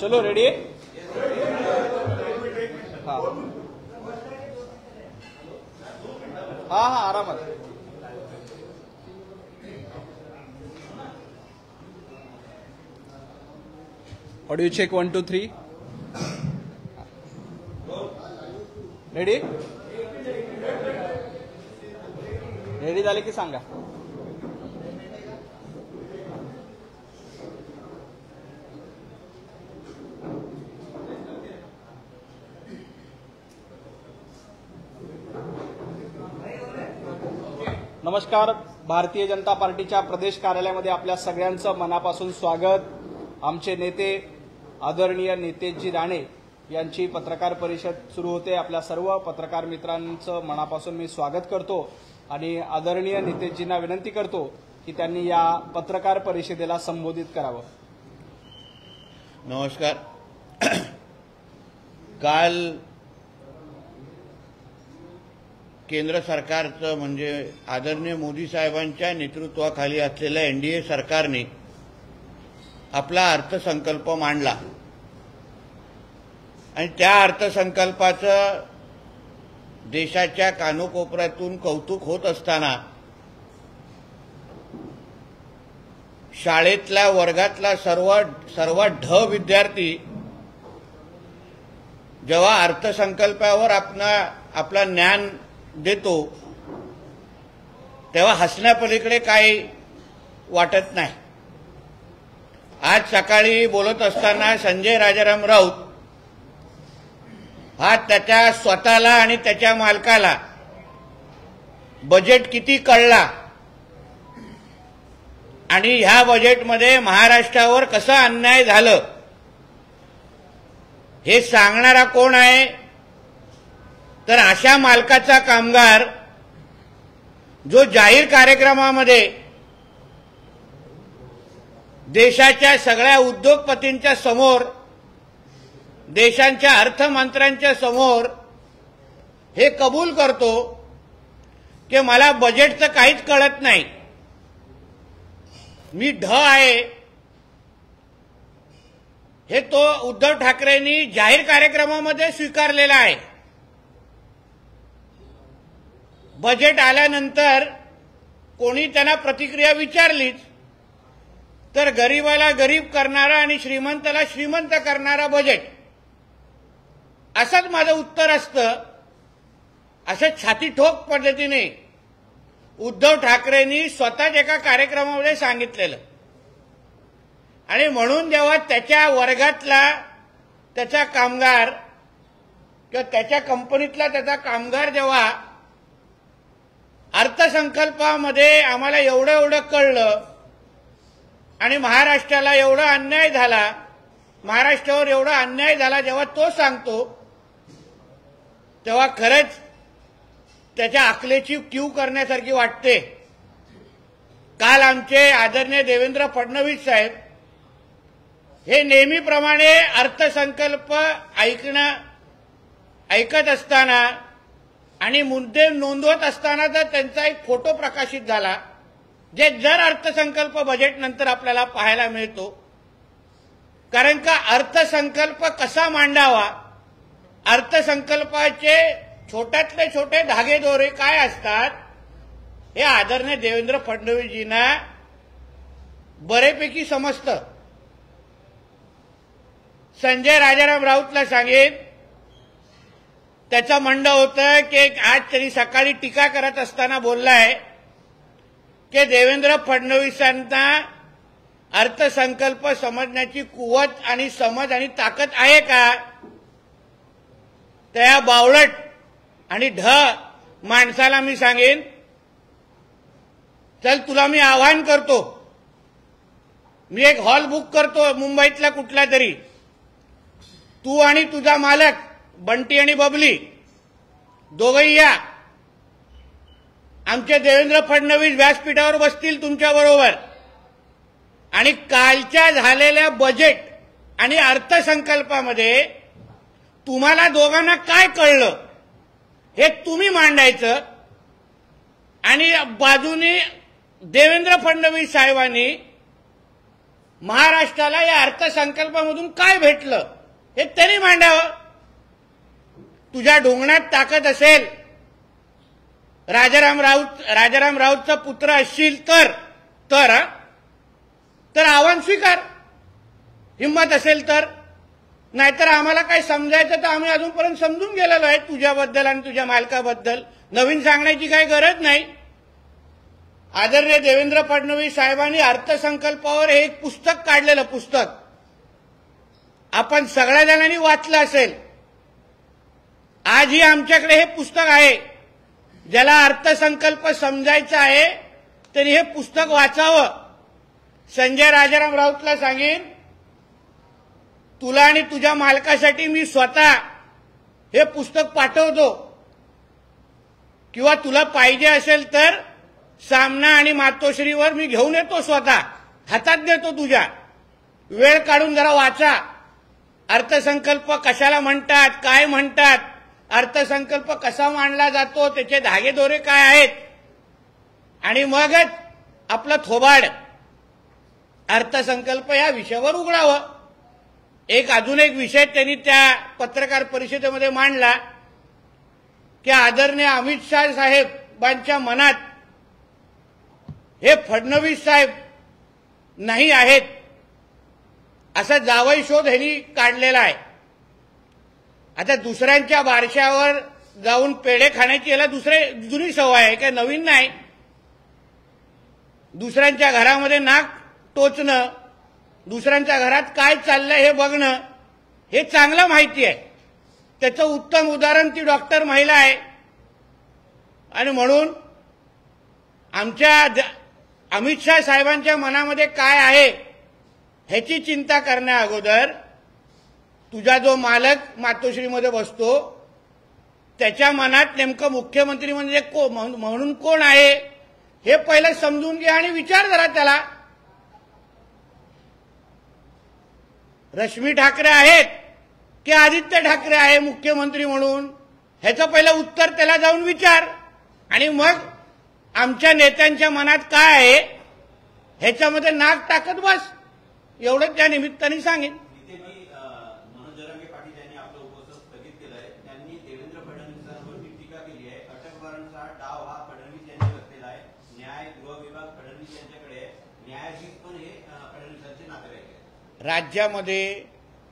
चलो रेडी हा। हा हा आरामात audio check one two three ready ready झाले की सांगा. नमस्कार. भारतीय जनता पार्टीच्या प्रदेश कार्यालयामध्ये आपल्या सगळ्यांचं मनापासून स्वागत. आमचे नेते आदरणीय नेतेजी राणे यांची पत्रकार परिषद सुरू होते. आपल्या सर्व पत्रकार मित्रांचं मनापासून मी स्वागत करतो आणि आदरणीय नेतेजींना विनंती करतो की त्यांनी या पत्रकार परिषदेला संबोधित करावं. नमस्कार. काल केंद्र सरकारचं म्हणजे आदरणीय मोदी साहेबांच्या नेतृत्वाखाली असलेल्या एनडीए सरकारने आपला अर्थसंकल्प मांडला. आणि त्या अर्थसंकल्पाचं देशाच्या कानोकोपऱ्यातून कौतुक होत असताना शाळेतल्या वर्गातला सर्व सर्वात ढ विद्यार्थी जेव्हा अर्थसंकल्पावर आपला आपला ज्ञान देतो तेव्हा हसण्यापलीकडे काही वाटत नाही. आज सकाळी बोलत असताना संजय राजाराम राऊत हा त्याच्या स्वतःला आणि त्याच्या मालकाला बजेट किती कळला आणि ह्या बजेटमध्ये महाराष्ट्रावर कसं अन्याय झालं हे सांगणारा कोण आहे? तर अशा मालकाचा कामगार जो जाहीर कार्यक्रमामध्ये देशाच्या सगळ्या उद्योगपतींच्या समोर देशांच्या अर्थमंत्र्यांच्या समोर हे कबूल करतो की मला बजेटचं काहीच कळत नाही. मी ढ आहे. हे तो उद्धव ठाकरेंनी जाहीर कार्यक्रमामध्ये स्वीकारलेला आहे. बजेट आल्यानंतर कोणी त्यांना प्रतिक्रिया विचारलीच तर गरीबाला गरीब करणारा आणि श्रीमंताला श्रीमंत करणारा बजेट. असंच माझं उत्तर असतं. असं छाती ठोक पद्धतीने उद्धव ठाकरेंनी स्वतःच एका कार्यक्रमामध्ये सांगितलेलं. आणि म्हणून जेव्हा त्याच्या वर्गातला त्याचा कामगार किंवा त्याच्या कंपनीतला त्याचा कामगार जेव्हा अर्थसंकल्पामध्ये आम्हाला एवढं एवढं कळलं आणि महाराष्ट्राला एवढा अन्याय झाला महाराष्ट्रावर एवढा अन्याय झाला जेव्हा तो सांगतो तेव्हा खरंच त्याच्या आकलेची क्यू करण्यासारखी वाटते. काल आमचे आदरणीय देवेंद्र फडणवीस साहेब हे नेहमीप्रमाणे अर्थसंकल्प ऐकणं ऐकत असताना आणि मुद्दे नोंदवत असताना जर त्यांचा एक फोटो प्रकाशित झाला जे जर अर्थसंकल्प बजेट नंतर आपल्याला पाहायला मिळतो कारण का अर्थसंकल्प कसा मांडावा अर्थसंकल्पाचे छोट्यातले छोटे धागेदोरे काय असतात हे आदरणीय देवेंद्र फडणवीसजींना बरेपैकी समजतं. संजय राजाराम राऊतला सांगेन त्याचं म्हणणं होतं की आज तरी सकाळी टीका करत असताना बोललाय की देवेंद्र फडणवीसांना अर्थसंकल्प समजण्याची कुवत आणि समज आणि ताकद आहे का? त्या बावळट आणि ढ माणसाला मी सांगेन चल तुला मी आवाहन करतो. मी एक हॉल बुक करतो मुंबईतला कुठला तरी. तू आणि तुझा मालक बंटी आणि बबली दोघही या. आमचे देवेंद्र फडणवीस व्यासपीठावर बसतील तुमच्या बरोबर. आणि कालच्या झालेल्या बजेट आणि अर्थसंकल्पामध्ये तुम्हाला दोघांना काय कळलं हे तुम्ही मांडायचं. आणि बाजूने देवेंद्र फडणवीस साहेबांनी महाराष्ट्राला या अर्थसंकल्पामधून काय भेटलं हे त्यांनी मांडावं. तुझ्या डोंगणात ताकद असेल राजाराम राऊत राजाराम राऊतचा पुत्र असशील तर तर हा? तर आव्हान स्वीकार. हिंमत असेल तर. नाहीतर आम्हाला काय समजायचं तर आम्ही अजूनपर्यंत समजून गेलेलो आहे तुझ्याबद्दल आणि तुझ्या मालकाबद्दल. नवीन सांगण्याची काही गरज नाही. आदरणीय देवेंद्र फडणवीस साहेबांनी अर्थसंकल्पावर हे एक पुस्तक काढलेलं पुस्तक. आपण सगळ्या जणांनी वाचलं असेल. आजही आमच्याकडे हे पुस्तक आहे. ज्याला अर्थसंकल्प समजायचा आहे तरी हे पुस्तक वाचावं. संजय राजाराम राऊतला सांगेन तुला आणि तुझ्या मालकासाठी मी स्वतः हे पुस्तक पाठवतो. किंवा तुला पाहिजे असेल तर सामना आणि मातोश्रीवर मी घेऊन येतो स्वतः. हातात देतो तुझ्या. वेळ काढून जरा वाचा. अर्थसंकल्प कशाला म्हणतात काय म्हणतात अर्थसंकल्प कसा मांडला जातो त्याचे धागेदोरे काय आहेत? आणि मगच आपलं थोबाड अर्थसंकल्प या विषयावर उघडावं. एक अजून एक विषय त्यांनी त्या पत्रकार परिषदेमध्ये मांडला की आदरणीय अमित शाह साहेबांच्या मनात हे फडणवीस साहेब नाही आहेत असा जावई शोध ह्यांनी काढलेला आहे. आता दुसऱ्यांच्या बारशावर जाऊन पेढे खाण्याची याला दुसरे जुनी सवय आहे काय नवीन नाही. दुसऱ्यांच्या घरामध्ये नाक टोचणं दुसऱ्यांच्या घरात काय चाललंय हे बघणं हे चांगलं माहिती आहे. त्याचं उत्तम उदाहरण ती डॉक्टर महिला आहे. आणि म्हणून आमच्या अमित शाह साहेबांच्या मनामध्ये काय आहे ह्याची चिंता करण्या अगोदर तुझा जो मालक मातोश्रीमध्ये बसतो त्याच्या मनात नेमकं मुख्यमंत्री म्हणजे को म्हणून म्हणून कोण आहे हे पहिलं समजून घ्या आणि विचार जरा त्याला. रश्मी ठाकरे आहेत की आदित्य ठाकरे आहे मुख्यमंत्री म्हणून? ह्याचं पहिलं उत्तर त्याला जाऊन विचार. आणि मग आमच्या नेत्यांच्या मनात काय आहे ह्याच्यामध्ये नाक टाकत बस. एवढंच त्या निमित्ताने सांगेन इथे मी अ, मनोज जरांगे पाटील यांनी आपलं उपस्थित स्थगित केलं आहे त्यांनी देवेंद्र फडणवीसांवर ही टीका केली आहे अटक वॉरंटचा डाव हा फडणवीस यांनी रचलेला आहे न्याय गृह विभाग फडणवीस यांच्याकडे आहे न्यायाधीश पण हे अ, फडणवीसांचे नातेवाईक आहेत राज्यामध्ये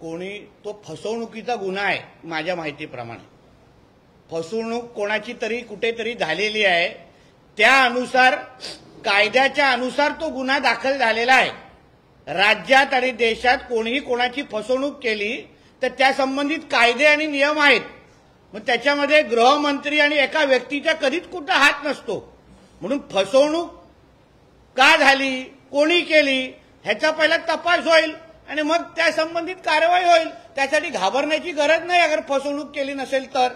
कोणी तो फसवणुकीचा गुन्हा आहे माझ्या माहितीप्रमाणे. फसवणूक कोणाची तरी कुठेतरी झालेली आहे. त्या अनुसार कायद्याच्या अनुसार तो गुन्हा दाखल झालेला आहे. राज्यात आणि देशात कोणीही कोणाची फसवणूक केली तर त्या संबंधित कायदे आणि नियम आहेत. मग त्याच्यामध्ये गृहमंत्री आणि एका व्यक्तीचा कधीच कुठं हात नसतो. म्हणून फसवणूक का झाली? कोणी केली ह्याचा पहिला तपास होईल आणि मग त्या संबंधित कारवाई होईल. त्यासाठी घाबरण्याची गरज नाही अगर फसवणूक केली नसेल तर.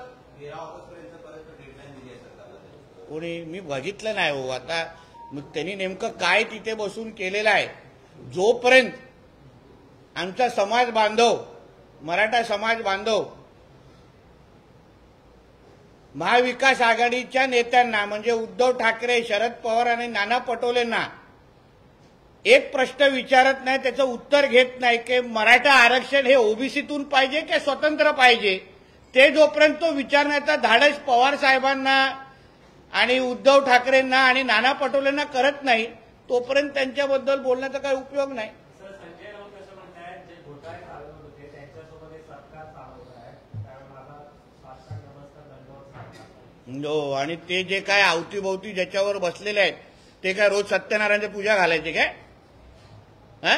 कोणी मी बघितलं नाही हो. आता मग त्यांनी नेमकं काय तिथे बसून केलेलं आहे? जोपर्यंत आमचा समाज बांधव मराठा समाज बांधव महाविकास आघाडीच्या नेत्यांना म्हणजे उद्धव ठाकरे शरद पवार आणि नाना पटोलेंना एक प्रश्न विचारत नाही त्याचं उत्तर घेत नाही की मराठा आरक्षण हे ओबीसीतून पाहिजे की स्वतंत्र पाहिजे? ते जोपर्यंत तो विचारण्याचा धाडस पवार साहेबांना आणि उद्धव ठाकरेंना आणि नाना पटोलेंना करत नाही तोपर्यंत त्यांच्याबद्दल बोलण्याचा काही उपयोग नाही. हे हो आणि ते जे काय अवतीभोवती ज्याच्यावर बसलेले आहेत ते काय रोज सत्यनारायणची पूजा घालायचे काय? हा?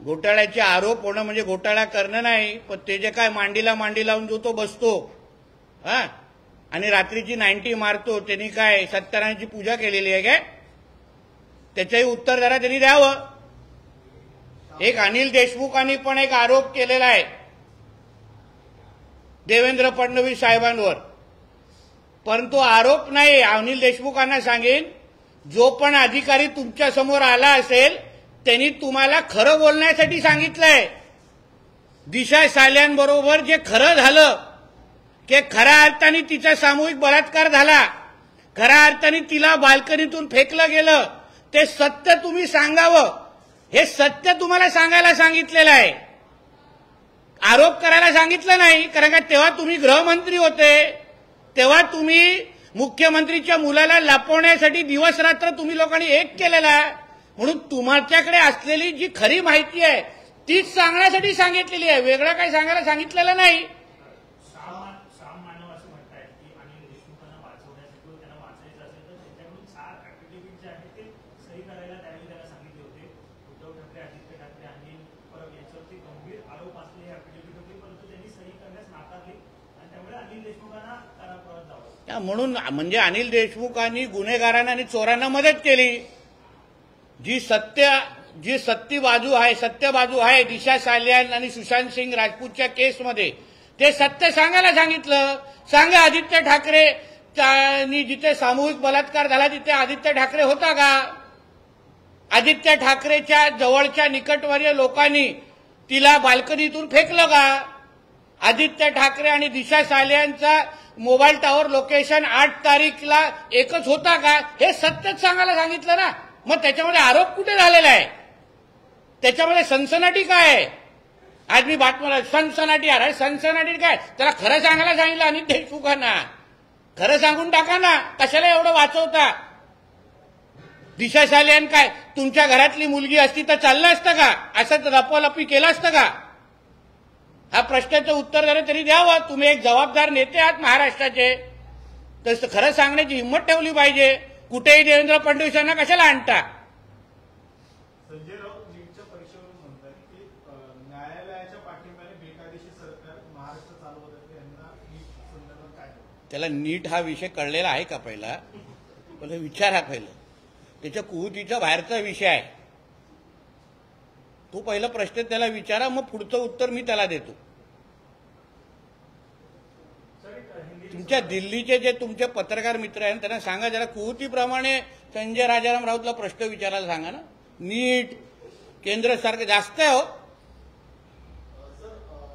घोटाळ्याचे आरोप होणं म्हणजे घोटाळा करणं नाही पण ते जे काय मांडीला मांडी लावून जो तो बसतो हा? आणि रात्रीची नाईन्टी मारतो त्यांनी काय सत्यनारायणची पूजा केलेली आहे काय? त्याचंही उत्तर जरा त्यांनी द्यावं. एक अनिल देशमुखांनी पण एक आरोप केलेला आहे देवेंद्र फडणवीस साहेबांवर. परंतु आरोप नाही अनिल देशमुखांना सांगेन जो पण अधिकारी तुमच्यासमोर आला असेल त्यांनी तुम्हाला खरं बोलण्यासाठी सांगितलंय. दिशा साल्यांबरोबर जे खरं झालं की खऱ्या अर्थाने तिचा सामूहिक बलात्कार झाला. खऱ्या अर्थाने तिला बाल्कनीतून फेकलं गेलं. ते सत्य तुम्ही सांगावं. हे सत्य तुम्हाला सांगायला सांगितलेलं आहे. आरोप करायला सांगितलं नाही कारण का तेव्हा तुम्ही गृहमंत्री होते. तेव्हा तुम्ही मुख्यमंत्रीच्या मुलाला लपवण्यासाठी दिवस रात्र तुम्ही लोकांनी एक केलेला आहे. म्हणून तुमच्याकडे असलेली जी खरी माहिती आहे तीच सांगण्यासाठी सांगितलेली आहे. वेगळं काही सांगायला सांगितलेलं नाही. म्हणून म्हणजे अनिल देशमुखांनी गुन्हेगारांना आणि चोरांना मदत केली. जी सत्य जी सत्य बाजू आहे सत्य बाजू आहे दिशा सालियान आणि सुशांत सिंग राजपूतच्या केसमध्ये. ते सत्य सांगायला सांगितलं. सांगा आदित्य ठाकरे जिथे सामूहिक बलात्कार झाला तिथे आदित्य ठाकरे होता का? आदित्य ठाकरेच्या जवळच्या निकटवर्य लोकांनी तिला बाल्कनीतून फेकलं का? आदित्य ठाकरे आणि दिशा सालियांचा मोबाईल टॉवर लोकेशन आठ तारीखला एकच होता का? हे सत्यच सांगायला सांगितलं ना. मग त्याच्यामध्ये आरोप कुठे झालेला आहे? त्याच्यामध्ये सनसनाटी काय आहे? आज मी बातम्या सनसनाटी अरे सनसनाटी काय? त्याला खरं सांगायला सांगितलं आणि देशमुखांना खरं सांगून टाका ना कशाला एवढं वाचवता? दिशा सालियान काय? तुमच्या घरातली मुलगी असती तर चाललं असतं का? असं लपवालपी केलं असतं का? हा प्रश्नाचं उत्तर जरी तरी द्यावं. तुम्ही एक जबाबदार नेते आहात महाराष्ट्राचे. तर खरं सांगण्याची हिंमत ठेवली पाहिजे. कुठेही देवेंद्र फडणवीस यांना कशाला आणता? संजय राऊत नीटच्या परीक्षेवरून म्हणतात की अं, न्यायालयाच्या पाठिंब्याने बेकायदेशीर सरकार महाराष्ट्र चालवत आहे यांना नीट संदर्भात काय त्याला नीट हा विषय कळलेला आहे का पहिला? पहिलं विचारा पहिलं. त्याच्या कुहुतीचा बाहेरचा विषय आहे. तो पहिला प्रश्न त्याला विचारा मग पुढचं उत्तर मी त्याला देतो. तुमच्या दिल्लीचे जे तुमचे पत्रकार मित्र आहेत त्यांना सांगा जरा. कुहुतीप्रमाणे संजय राजाराम राऊतला प्रश्न विचारायला सांगा ना. नीट. केंद्र सरकार जास्त आहे हो.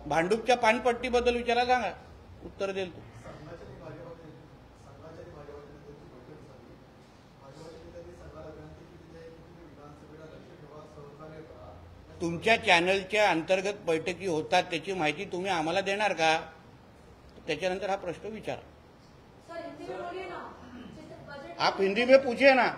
भांडूपच्या पानपट्टीबद्दल विचारायला सांगा. उत्तर देईल तू. तुमच्या चॅनलच्या अंतर्गत बैठकी होतात त्याची माहिती तुम्ही आम्हाला देणार का? त्याच्यानंतर हा प्रश्न विचारा. आप हिंदी में पूछिए ना.